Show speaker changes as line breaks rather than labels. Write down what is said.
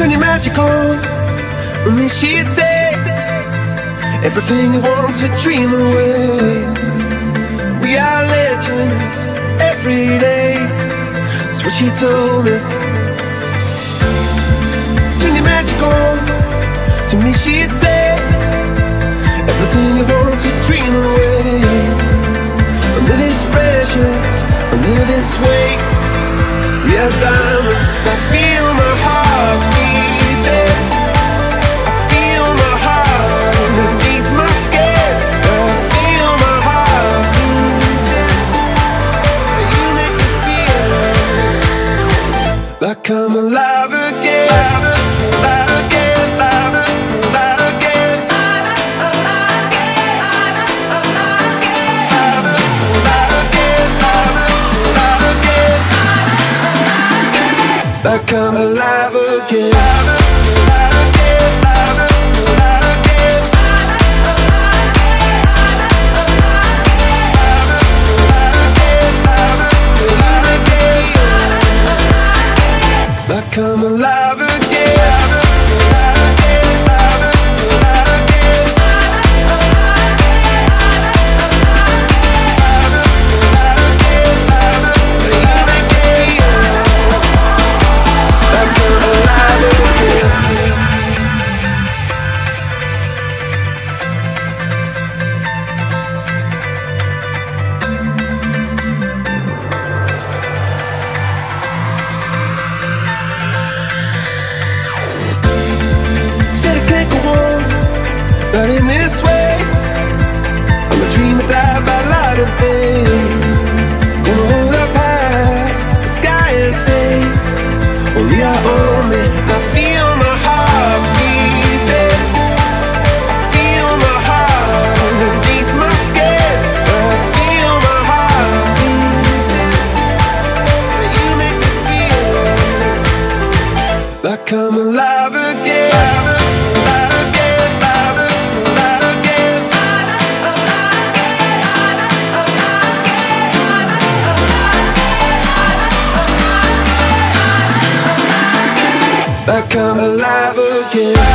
Turn your magic on, then she'd say everything you want to dream away. We are legends every day. That's what she told me. Turn your magic on, to me she'd say everything you want to dream away. Under this pressure, under this weight, we are diamonds. Like I'm alive again. I'm alive again.